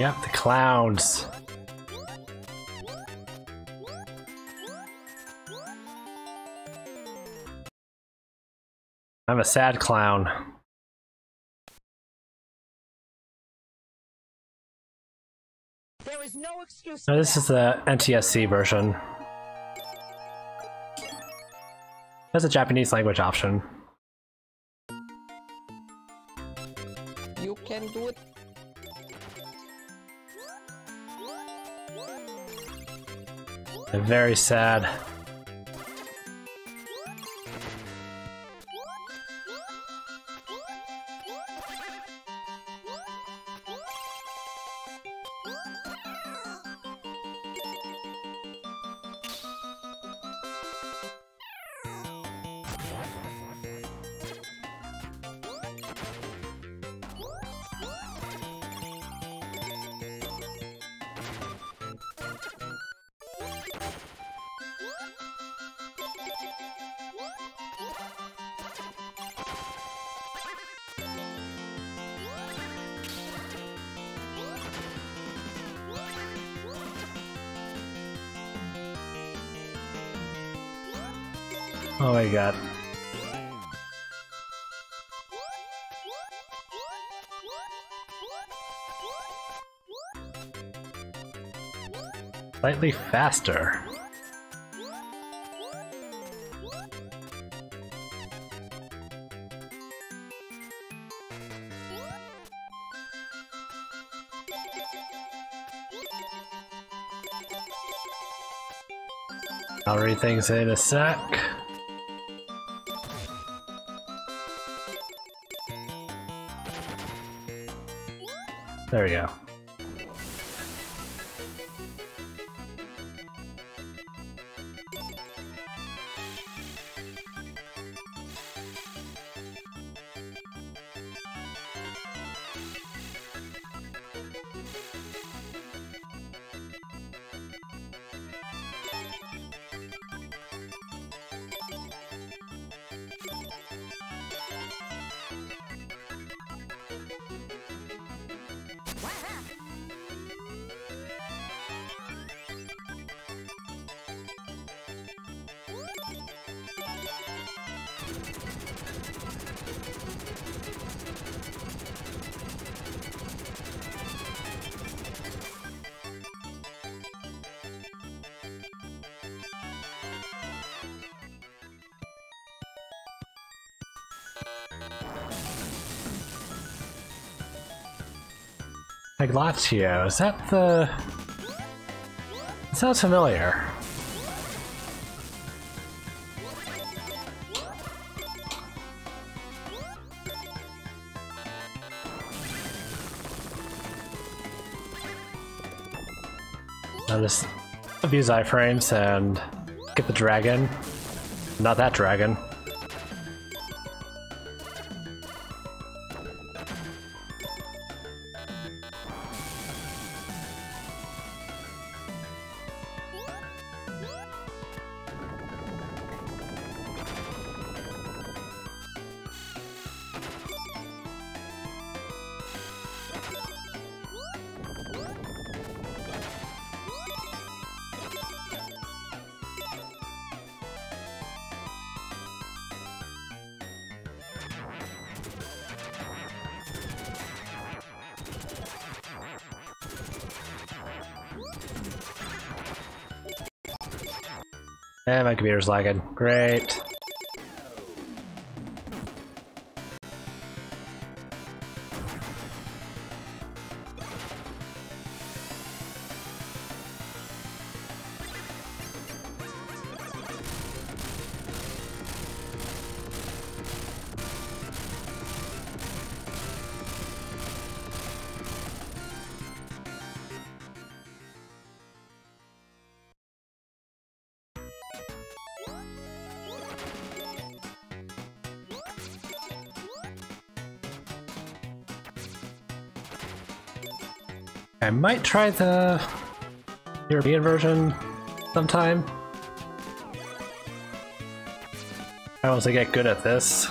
Yep, the clowns. I'm a sad clown. There is no excuse. No, this is the NTSC version. There's a Japanese language option. You can do it. Very sad. Oh my god. Slightly faster. I'll read things in a sec. There we go. Aglatio, is that the... It sounds familiar. I'll just abuse iframes and get the dragon. Not that dragon. And my computer's lagging. Great. I might try the European version sometime. I want to get good at this.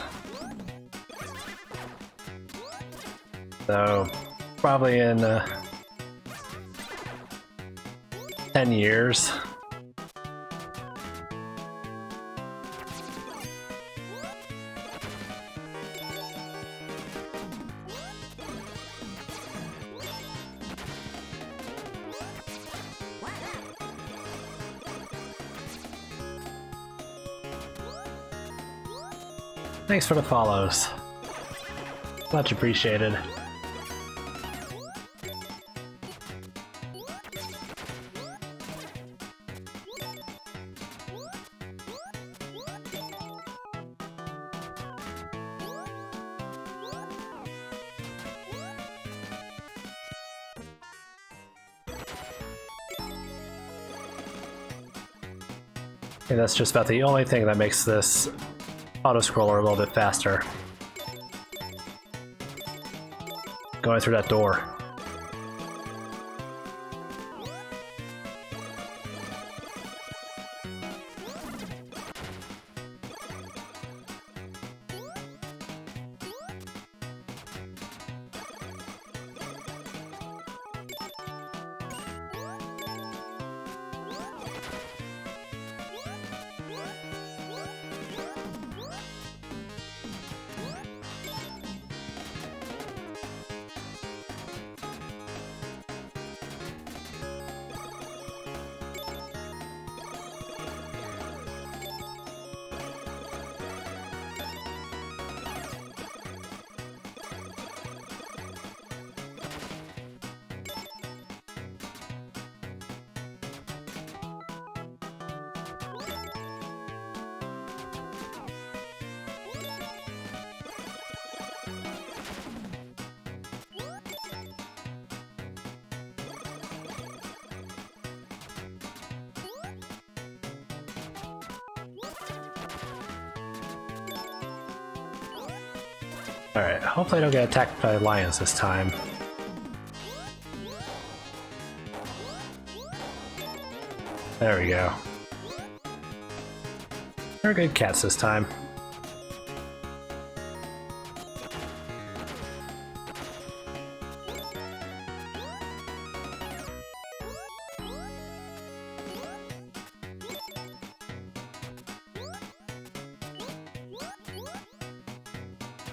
So, probably in uh, 10 years. Thanks for the follows. Much appreciated. And that's just about the only thing that makes this auto-scroller a little bit faster. Going through that door. Alright, hopefully I don't get attacked by lions this time. There we go. They're good cats this time.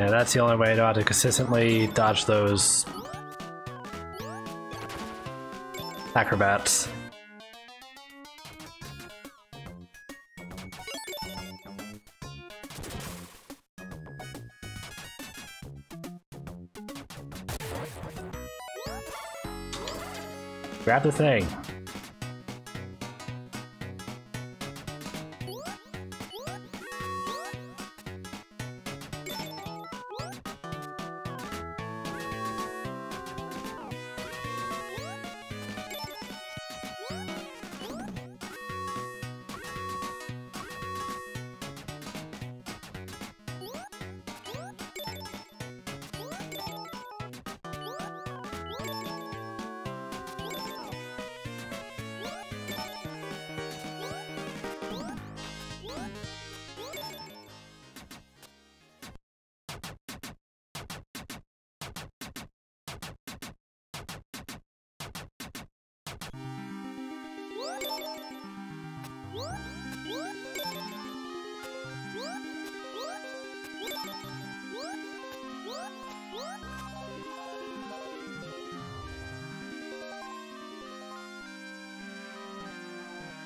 And that's the only way how to consistently dodge those acrobats. Grab the thing.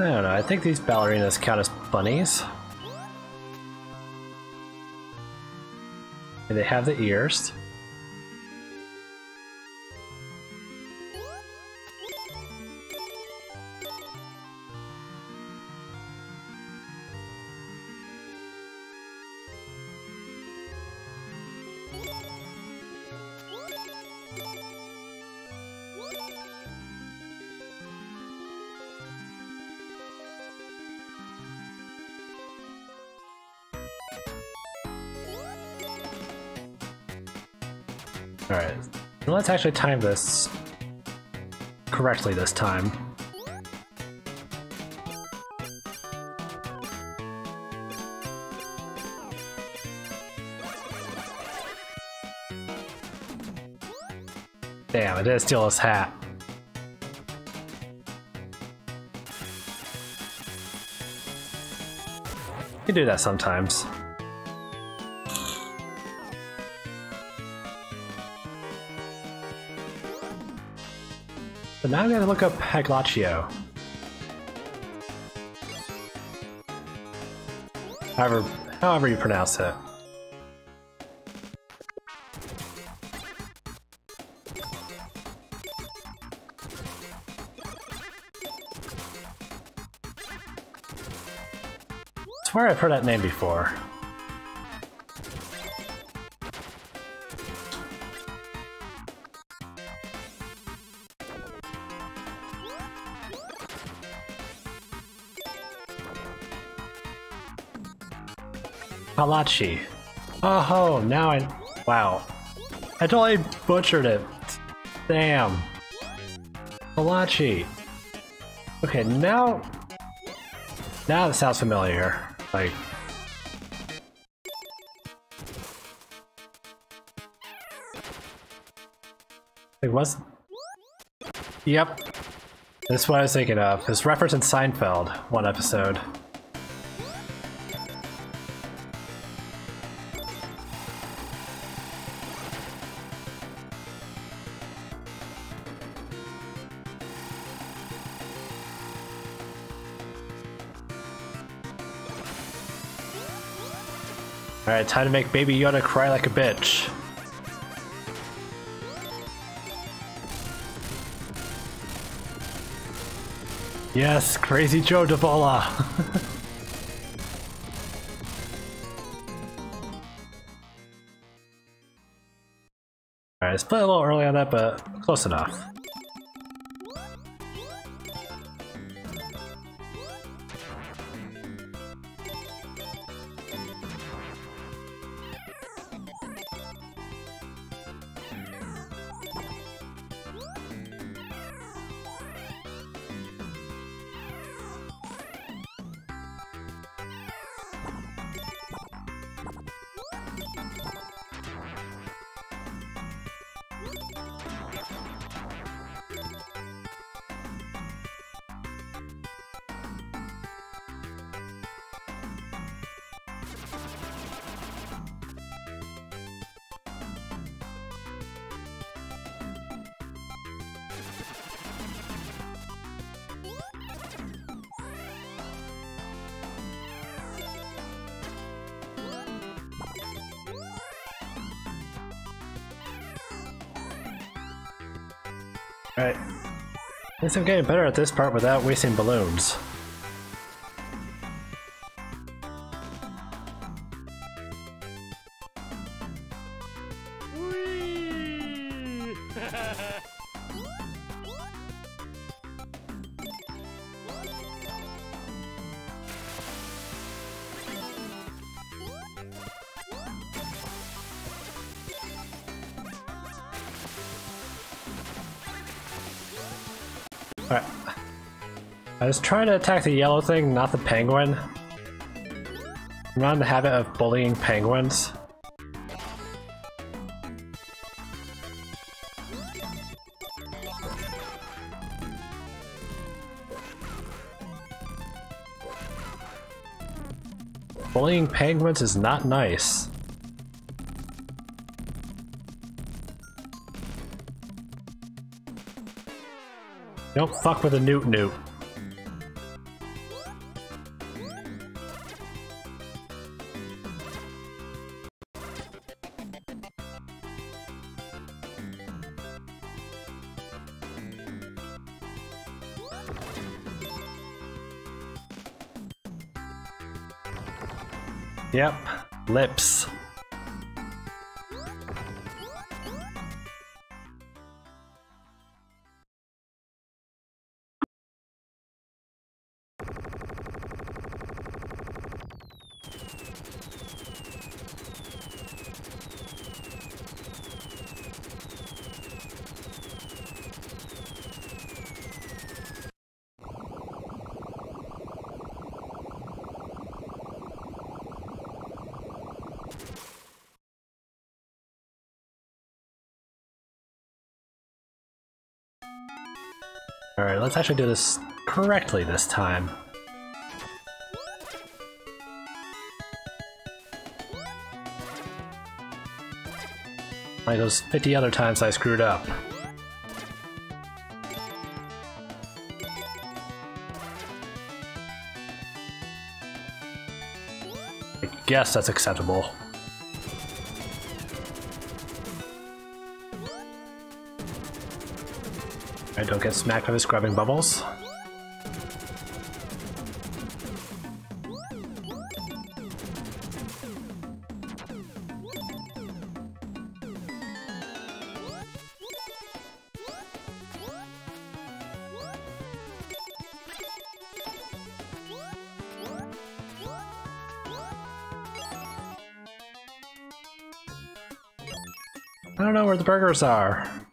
I don't know, I think these ballerinas count as bunnies. And they have the ears. let's actually time this correctly this time. Damn, it did steal his hat. You do that sometimes. Now I'm gonna look up Haglaccio. However, however you pronounce it. I swear I've heard that name before. Pagliacci. Oh, now I... Wow. I totally butchered it. Damn. Pagliacci. Okay, now... Now that sounds familiar. Like... It was... Yep. This is what I was thinking of. This reference in Seinfeld, one episode. Alright, time to make Baby Yoda cry like a bitch. Yes, Crazy Joe Davola! Alright, it's split a little early on that, but close enough. Alright. At least I'm getting better at this part without wasting balloons. I was trying to attack the yellow thing, not the penguin. I'm not in the habit of bullying penguins. Bullying penguins is not nice. Don't fuck with a newt newt. Yep, lips. Alright, let's actually do this correctly this time. Like those 50 other times I screwed up. I guess that's acceptable. I don't get smacked by the scrubbing bubbles. I don't know where the burgers are.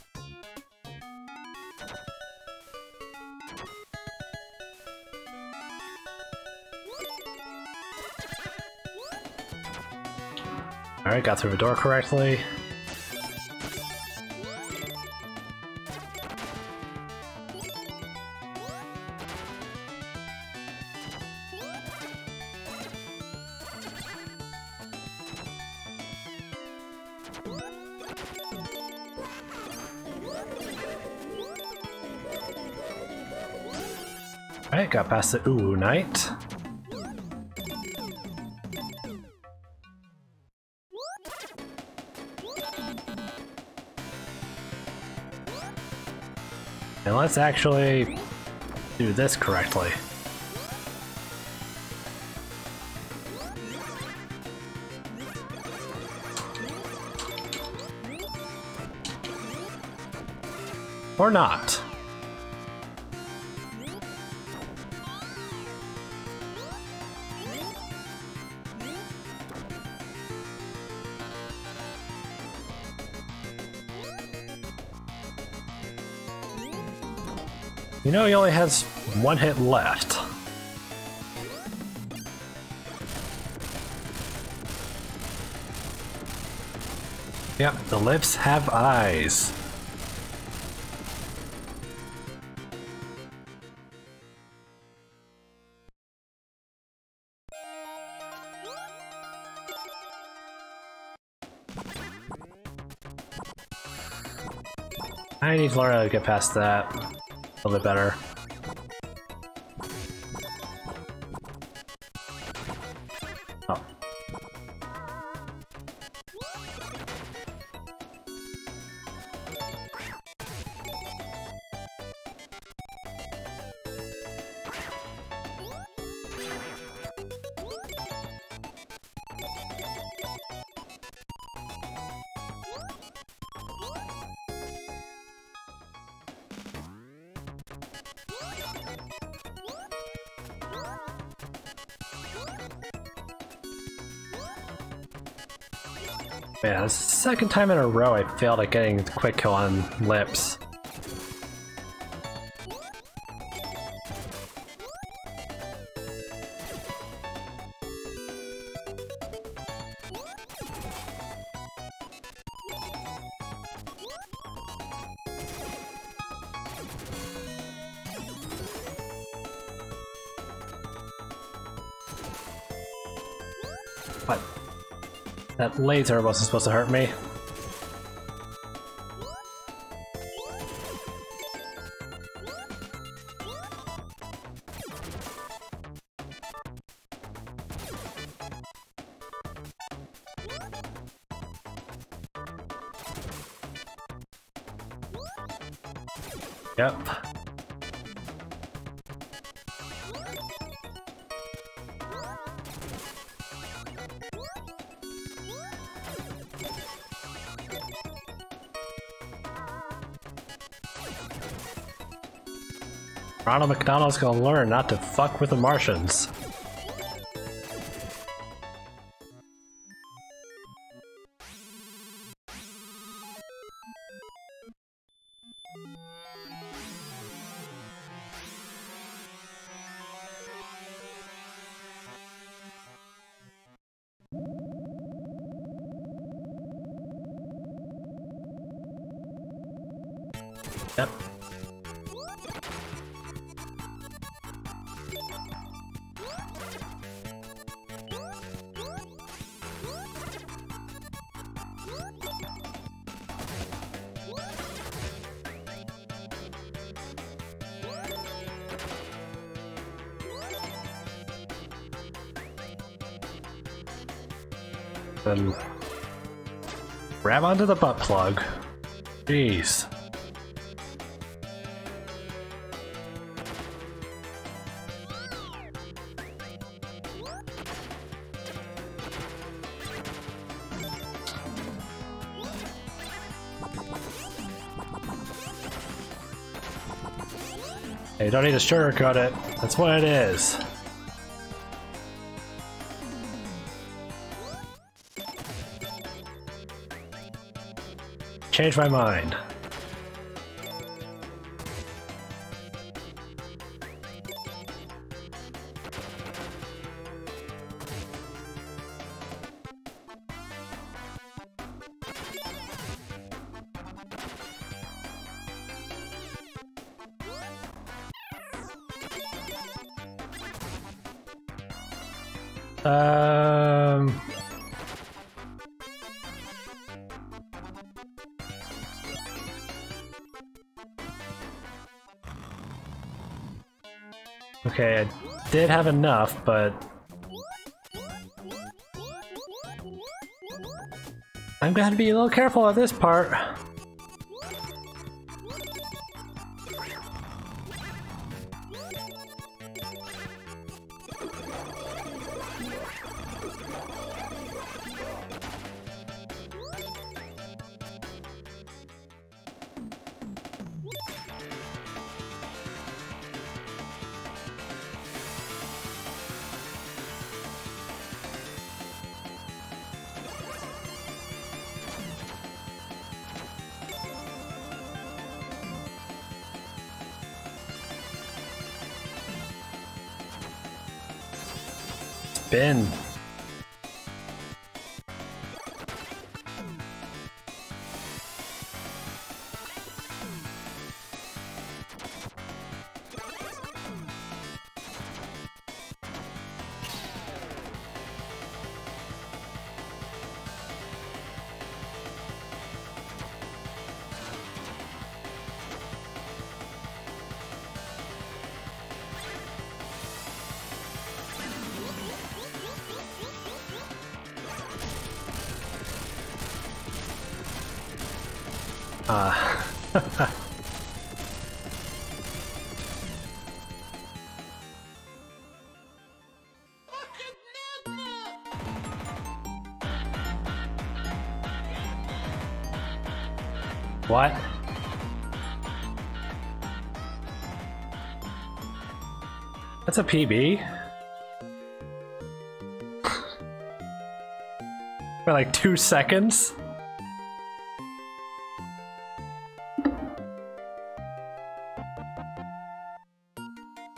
Alright, got through the door correctly. Alright, got past the Ooh Knight. Let's actually do this correctly. Or not. You know, he only has one hit left. Yep, the lips have eyes. I need to to get past that little bit better. Yeah, this is the second time in a row I failed at getting the quick kill on lips. What? That laser wasn't supposed to hurt me. Ronald McDonald's gonna learn not to fuck with the Martians. Then grab onto the butt plug. Jeez. You don't need to sugarcoat it. That's what it is. Change my mind. Did have enough, but I'm gonna be a little careful at this part. Ah. what? That's a PB? For like two seconds?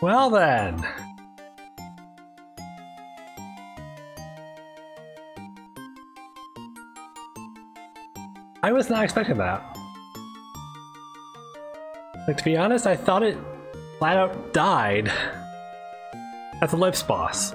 Well then. I was not expecting that. Like, to be honest, I thought it flat out died at the lips boss.